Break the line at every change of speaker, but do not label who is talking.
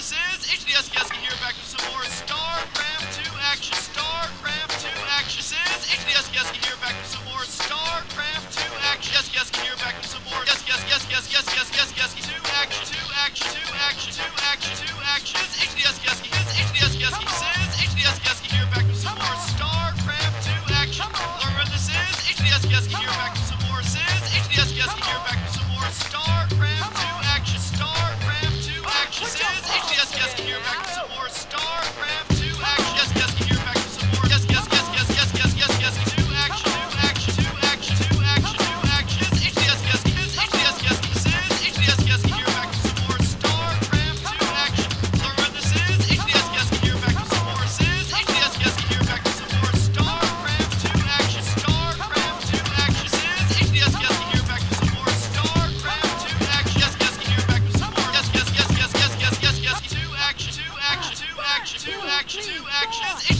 Says HDS Husky here back with some more StarCraft 2 action. StarCraft 2 action. Says HDS Husky here back with some more StarCraft 2 action. Yes, Husky here back with some more. Yes, yes, yes, yes, yes, yes, yes, Husky 2 action. 2 action. 2 action. 2 action. 2 action. Says HDS Husky. Action.